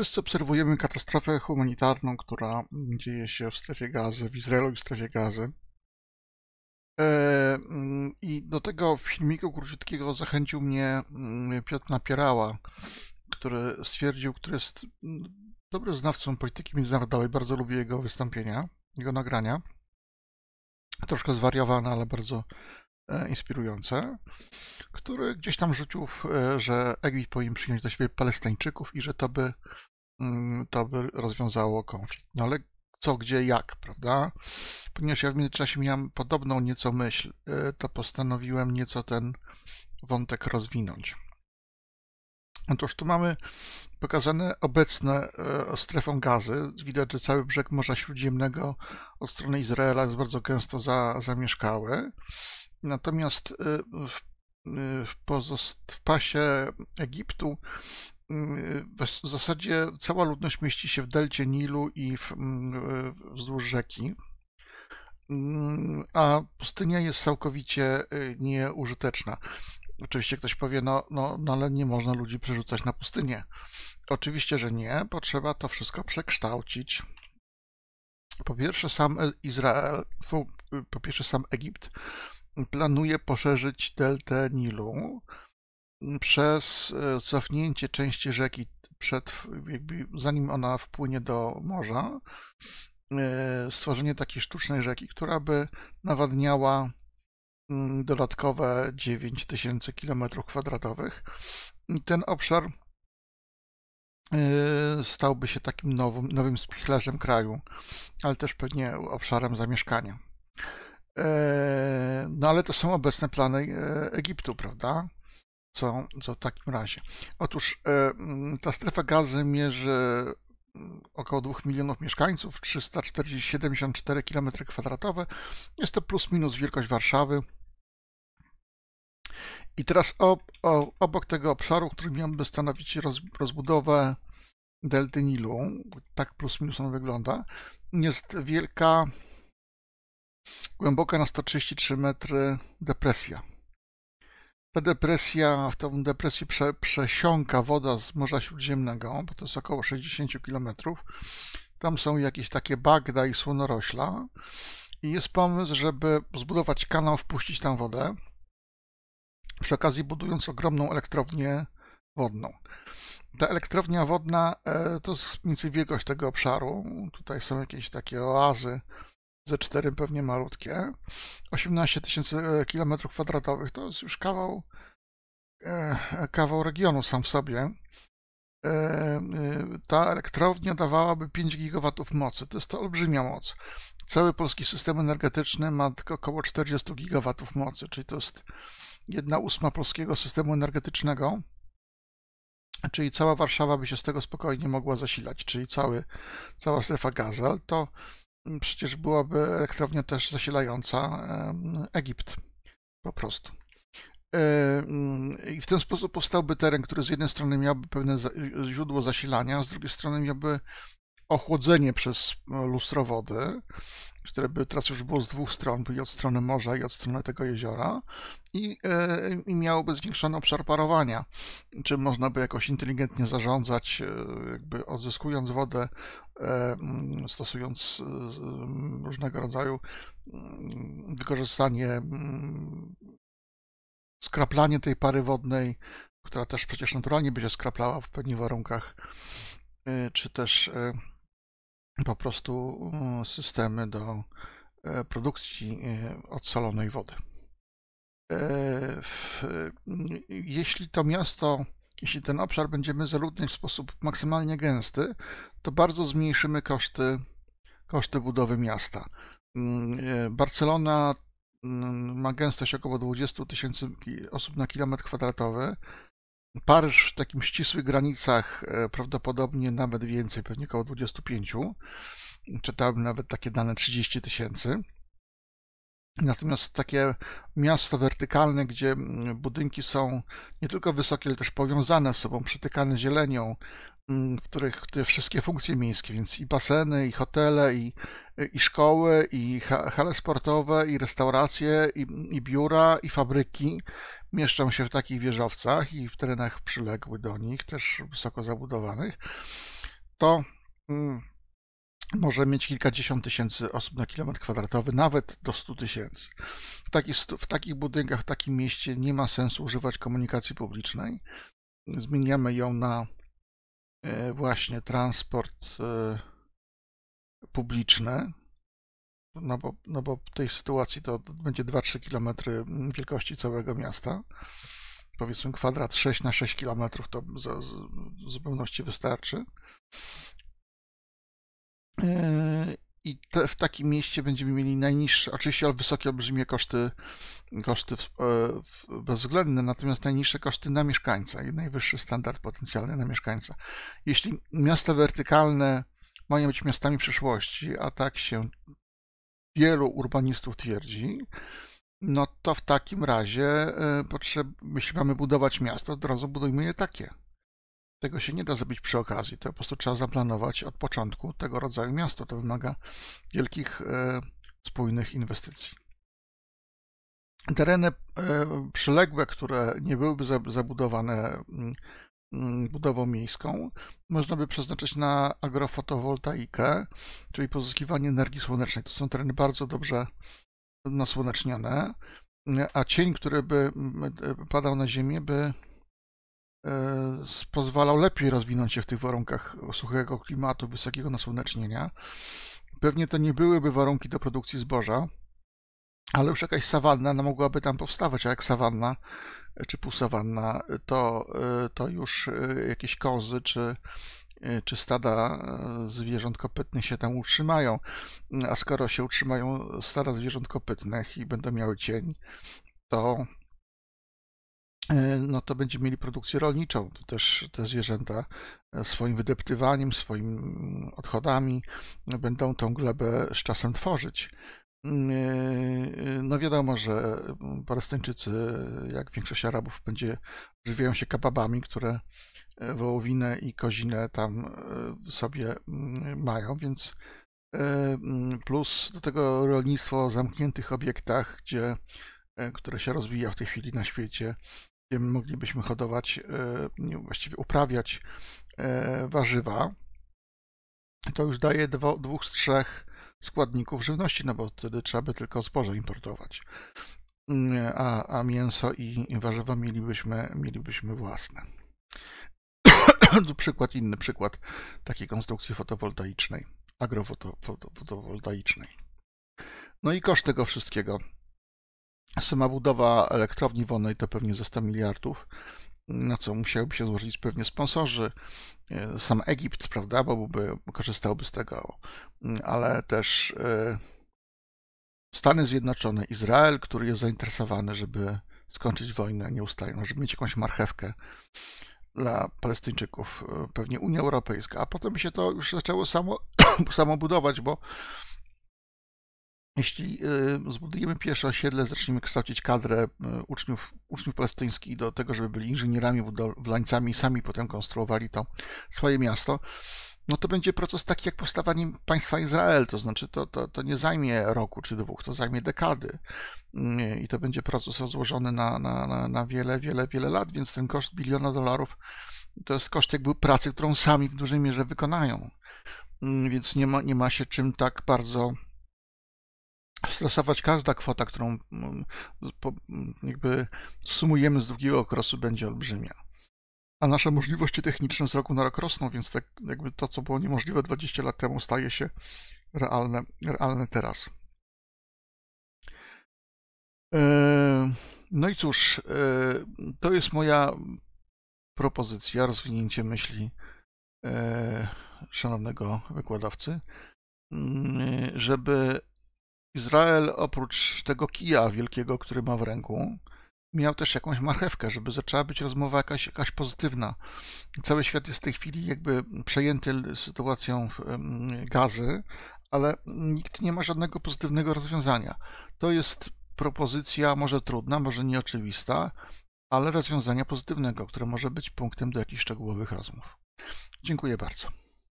Wszyscy obserwujemy katastrofę humanitarną, która dzieje się w strefie gazy, w Izraelu i w strefie gazy. E, mm, I do tego filmiku króciutkiego zachęcił mnie mm, Piotr Napierała, który stwierdził, który jest mm, dobrym znawcą polityki międzynarodowej, bardzo lubię jego wystąpienia, jego nagrania. Troszkę zwariowane, ale bardzo e, inspirujące, który gdzieś tam rzucił, e, że Egipt powinien przyjąć do siebie Palestyńczyków i że to by, to by rozwiązało konflikt. No ale co, gdzie, jak, prawda? Ponieważ ja w międzyczasie miałem podobną nieco myśl, e, to postanowiłem nieco ten wątek rozwinąć. Otóż tu mamy pokazane obecne e, strefą gazy. Widać, że cały brzeg Morza Śródziemnego od strony Izraela jest bardzo gęsto za, zamieszkały. Natomiast e, w, w, w pasie Egiptu w zasadzie cała ludność mieści się w delcie Nilu i w, mm, wzdłuż rzeki, mm, a pustynia jest całkowicie y, nieużyteczna. Oczywiście ktoś powie, no, no, no ale nie można ludzi przerzucać na pustynię. Oczywiście, że nie, potrzeba to wszystko przekształcić. Po pierwsze, sam Izrael, po pierwsze, sam Egipt planuje poszerzyć deltę Nilu, przez e, cofnięcie części rzeki przed, jakby, zanim ona wpłynie do morza, e, stworzenie takiej sztucznej rzeki, która by nawadniała mm, dodatkowe 9000 km2. I ten obszar e, stałby się takim nowym, nowym spichlerzem kraju, ale też pewnie obszarem zamieszkania. No ale to są obecne plany Egiptu, prawda? Co, co w takim razie? Otóż e, ta strefa gazy mierzy około 2 milionów mieszkańców, 374 km2. Jest to plus minus wielkość Warszawy. I teraz ob, obok tego obszaru, który miałby stanowić roz, rozbudowę delty Nilu, tak plus minus on wygląda, jest wielka, głęboka na 133 metry depresja. Ta depresja, w tą depresję prze, przesiąka woda z Morza Śródziemnego, bo to jest około 60 km. Tam są jakieś takie bagda i słonorośla. I jest pomysł, żeby zbudować kanał, wpuścić tam wodę. Przy okazji budując ogromną elektrownię wodną. Ta elektrownia wodna e, to jest mniej więcej wielkość tego obszaru. Tutaj są jakieś takie oazy ze cztery pewnie malutkie. 18 tysięcy e, kilometrów kwadratowych to jest już kawał, e, kawał regionu sam w sobie. E, ta elektrownia dawałaby 5 gigawatów mocy. To jest to olbrzymia moc. Cały polski system energetyczny ma tylko około 40 gigawatów mocy, czyli to jest jedna ósma polskiego systemu energetycznego. Czyli cała Warszawa by się z tego spokojnie mogła zasilać, czyli cały, cała strefa gazy, ale to przecież byłaby elektrownia też zasilająca Egipt po prostu. I w ten sposób powstałby teren, który z jednej strony miałby pewne źródło zasilania, z drugiej strony miałby ochłodzenie przez lustro wody, które by teraz już było z dwóch stron, i od strony morza i od strony tego jeziora i, e, i miałoby zwiększony obszar parowania, czym można by jakoś inteligentnie zarządzać, e, jakby odzyskując wodę, e, stosując różnego rodzaju wykorzystanie, skraplanie tej pary wodnej, która też przecież naturalnie by się skraplała w pewnych warunkach, czy też po prostu mm, systemy do e, produkcji e, odsolonej wody. E, jeśli to miasto, jeśli ten obszar będziemy zaludniać w sposób maksymalnie gęsty, to bardzo zmniejszymy koszty, koszty budowy miasta. Mm, Barcelona mm, ma gęstość około 20 tysięcy osób na kilometr kwadratowy, Paryż w takim ścisłych granicach e, prawdopodobnie nawet więcej, pewnie około 25. Czytałem nawet takie dane 30 tysięcy. Natomiast takie miasto wertykalne, gdzie budynki są nie tylko wysokie, ale też powiązane z sobą, przytykane zielenią, w których te wszystkie funkcje miejskie, więc i baseny, i hotele, i, i szkoły, i hale sportowe, i restauracje, i, i biura, i fabryki mieszczą się w takich wieżowcach i w terenach przyległych do nich, też wysoko zabudowanych, to mm, może mieć kilkadziesiąt tysięcy osób na kilometr kwadratowy, nawet do 100 tysięcy. W, taki, w takich budynkach, w takim mieście nie ma sensu używać komunikacji publicznej. Zmieniamy ją na e, właśnie transport e, publiczny, no bo, no bo w tej sytuacji to będzie 2-3 km wielkości całego miasta. Powiedzmy kwadrat 6 na 6 km to w zupełności wystarczy. Yy, I te, w takim mieście będziemy mieli najniższe, oczywiście wysokie, olbrzymie koszty, koszty e, bezwzględne, natomiast najniższe koszty na mieszkańca i najwyższy standard potencjalny na mieszkańca. Jeśli miasta wertykalne mają być miastami przyszłości, a tak się wielu urbanistów twierdzi, no to w takim razie, e, potrzeb, jeśli mamy budować miasto, od razu budujmy je takie. Tego się nie da zrobić przy okazji. To po prostu trzeba zaplanować od początku tego rodzaju miasto. To wymaga wielkich, e, spójnych inwestycji. Tereny e, przyległe, które nie byłyby zabudowane mm, budową miejską, można by przeznaczyć na agrofotowoltaikę, czyli pozyskiwanie energii słonecznej. To są tereny bardzo dobrze nasłonecznione, a cień, który by padał na ziemię, by E, pozwalał lepiej rozwinąć się w tych warunkach suchego klimatu, wysokiego nasłonecznienia. Pewnie to nie byłyby warunki do produkcji zboża, ale już jakaś sawanna no, mogłaby tam powstawać, a jak sawanna czy półsawanna, to, e, to już e, jakieś kozy czy, czy stada zwierząt kopytnych się tam utrzymają. A skoro się utrzymają stada zwierząt kopytnych i będą miały cień, to no to będziemy mieli produkcję rolniczą. To też te zwierzęta swoim wydeptywaniem, swoimi odchodami będą tą glebę z czasem tworzyć. Mm, e, no wiadomo, że Palestyńczycy, jak większość Arabów, będzie żywiają się kababami, które wołowinę i kozinę tam sobie mm, mają, więc mm, plus do tego rolnictwo w zamkniętych obiektach, gdzie, które się rozwija w tej chwili na świecie, moglibyśmy hodować, e, właściwie uprawiać e, warzywa, to już daje dwo, dwóch z trzech składników żywności, no bo wtedy trzeba by tylko zboże importować. Mm, a, a mięso i warzywa mielibyśmy, mielibyśmy własne. przykład, inny przykład takiej konstrukcji fotowoltaicznej, agrofotowoltaicznej. No i koszt tego wszystkiego Sama budowa elektrowni wodnej to pewnie ze 100 miliardów, na co musiałyby się złożyć pewnie sponsorzy. E, sam Egipt, prawda, bo byłby, korzystałby z tego, ale też e, Stany Zjednoczone, Izrael, który jest zainteresowany, żeby skończyć wojnę nieustanną, żeby mieć jakąś marchewkę dla Palestyńczyków, e, pewnie Unia Europejska, a potem się to już zaczęło samo, samo budować, bo jeśli y, zbudujemy pierwsze osiedle, zaczniemy kształcić kadrę y, uczniów, uczniów palestyńskich do tego, żeby byli inżynierami, budowlańcami i sami potem konstruowali to swoje miasto, no to będzie proces taki jak powstawanie państwa Izrael, to znaczy to, to, to nie zajmie roku czy dwóch, to zajmie dekady. Y, i to będzie proces rozłożony na, na, na, wiele, wiele, wiele lat, więc ten koszt biliona dolarów to jest koszt jakby pracy, którą sami w dużej mierze wykonają, więc nie ma, nie ma się czym tak bardzo stresować każda kwota, którą mm, jakby sumujemy z długiego okresu będzie olbrzymia. A nasze możliwości techniczne z roku na rok rosną, więc tak jakby to, co było niemożliwe 20 lat temu, staje się realne, realne teraz. E, no i cóż, e, to jest moja propozycja, rozwinięcie myśli e, szanownego wykładowcy, mm, żeby Izrael oprócz tego kija wielkiego, który ma w ręku, miał też jakąś marchewkę, żeby zaczęła być rozmowa jakaś, jakaś pozytywna. Cały świat jest w tej chwili jakby przejęty sytuacją gazy, ale nikt nie ma żadnego pozytywnego rozwiązania. To jest propozycja może trudna, może nieoczywista, ale rozwiązania pozytywnego, które może być punktem do jakichś szczegółowych rozmów. Dziękuję bardzo.